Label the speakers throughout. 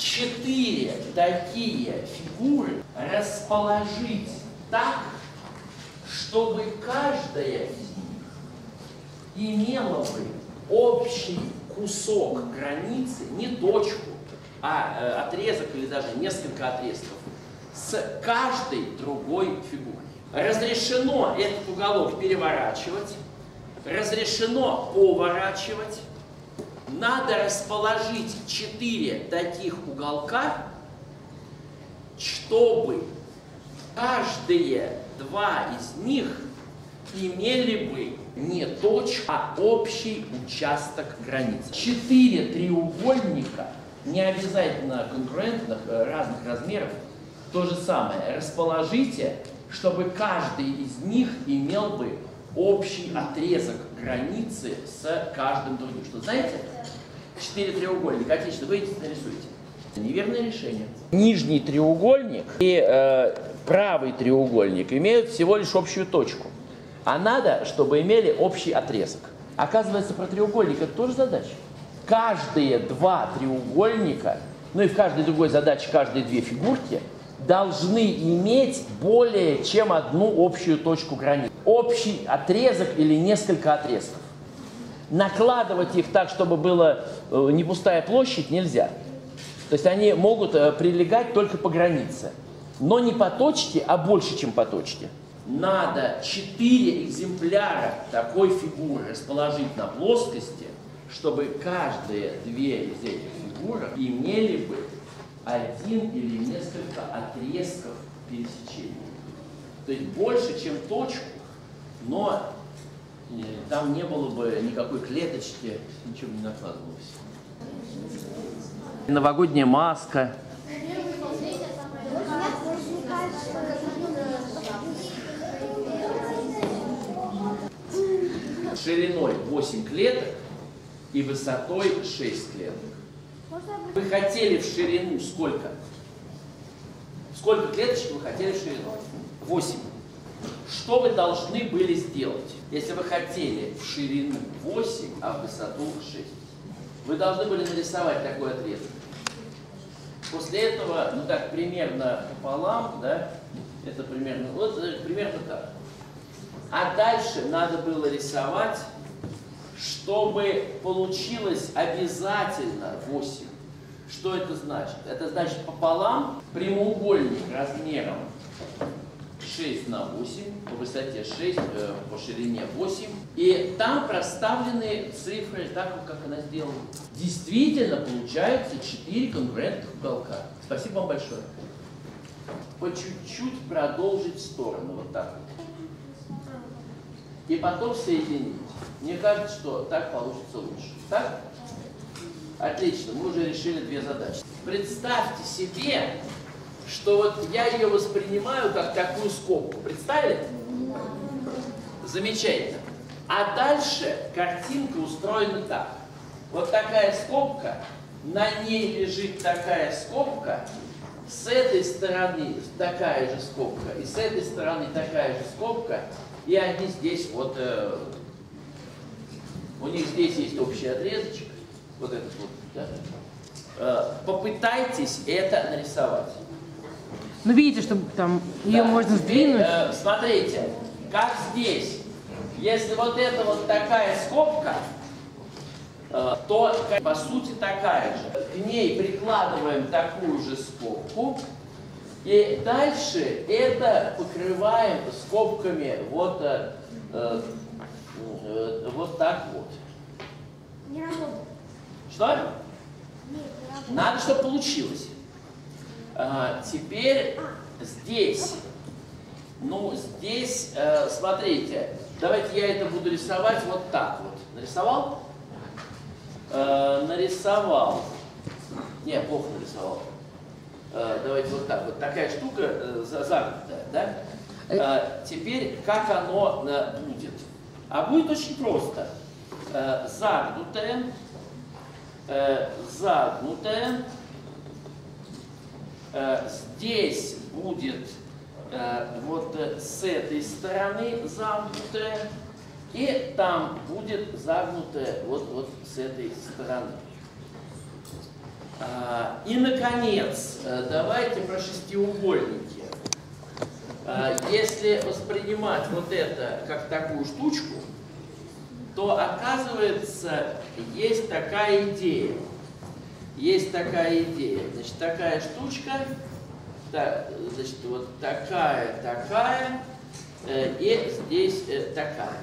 Speaker 1: четыре такие фигуры расположить так, чтобы каждая из них имела бы общий кусок границы, не точку, а э, отрезок или даже несколько отрезков, с каждой другой фигурой. Разрешено этот уголок переворачивать, разрешено поворачивать. Надо расположить четыре таких уголка, чтобы каждые два из них имели бы не точку, а общий участок границы. Четыре треугольника, не обязательно конкурентных, э, разных размеров, то же самое. Расположите, чтобы каждый из них имел бы общий отрезок границы с каждым другим. Что знаете? Четыре треугольника. Отлично, выйдите, нарисуйте. Неверное решение. Нижний треугольник и э, правый треугольник имеют всего лишь общую точку. А надо, чтобы имели общий отрезок. Оказывается, про треугольник это тоже задача. Каждые два треугольника, ну и в каждой другой задаче каждые две фигурки, должны иметь более чем одну общую точку границы. Общий отрезок или несколько отрезков. Накладывать их так, чтобы была э, не пустая площадь, нельзя. То есть они могут э, прилегать только по границе. Но не по точке, а больше, чем по точке надо четыре экземпляра такой фигуры расположить на плоскости, чтобы каждые две из этих фигур имели бы один или несколько отрезков пересечения. То есть больше, чем точку, но э, там не было бы никакой клеточки, ничего не накладывалось. Новогодняя маска. шириной 8 клеток и высотой 6 клеток. Вы хотели в ширину сколько? Сколько клеточек вы хотели в ширину? 8. Что вы должны были сделать, если вы хотели в ширину 8, а в высоту 6? Вы должны были нарисовать такой отрезок. После этого, ну так, примерно пополам, да, это примерно, вот примерно так. А дальше надо было рисовать, чтобы получилось обязательно 8. Что это значит? Это значит пополам прямоугольник размером 6 на 8, по высоте 6, э, по ширине 8. И там проставлены цифры так, как она сделана. Действительно получается 4 конкурентных уголка. Спасибо вам большое. По чуть-чуть продолжить сторону, вот так вот и потом соединить. Мне кажется, что так получится лучше. Так? Отлично, мы уже решили две задачи. Представьте себе, что вот я ее воспринимаю как такую скобку. Представили? Замечательно. А дальше картинка устроена так. Вот такая скобка, на ней лежит такая скобка, с этой стороны такая же скобка, и с этой стороны такая же скобка, и они здесь вот, э, у них здесь есть общий отрезочек, вот этот вот, да? э, попытайтесь это нарисовать.
Speaker 2: Ну, видите, что там ее да, можно сдвинуть.
Speaker 1: Э, смотрите, как здесь. Если вот это вот такая скобка, э, то по сути такая же. К ней прикладываем такую же скобку, и дальше это покрываем скобками вот, э, э, вот так вот.
Speaker 3: Не работает.
Speaker 1: Что? Надо, чтобы получилось. А, теперь здесь. Ну, здесь, э, смотрите, давайте я это буду рисовать вот так вот. Нарисовал? Э, нарисовал. Не, плохо нарисовал. Э, давайте вот так, вот такая штука э, загнутая, да? Э, теперь как оно будет? А будет очень просто. Загнутое, загнутое, здесь будет вот с этой стороны загнутое, и там будет загнутое вот, вот с этой стороны. А, И, наконец, э, давайте про шестиугольники. Если воспринимать вот это как такую штучку, то оказывается есть такая идея. Есть такая идея. Значит, такая штучка, так, значит, вот такая, такая, э, и здесь э, такая.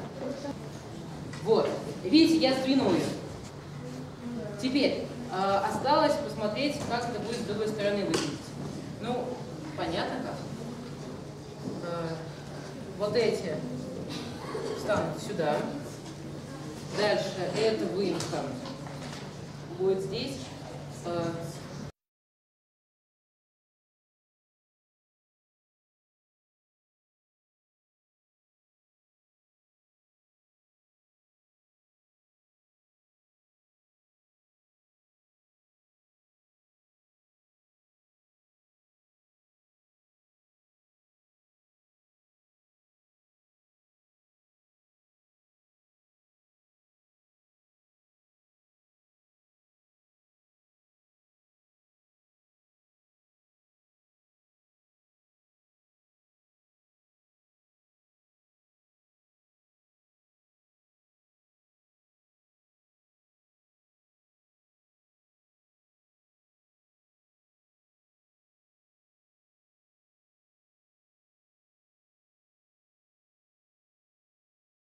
Speaker 2: Вот. Видите, я сдвинул ее. Теперь э, осталось посмотреть, как это будет с другой стороны выглядеть. Ну, понятно как. Э, вот эти встанут сюда. Дальше эта выемка будет здесь. Э,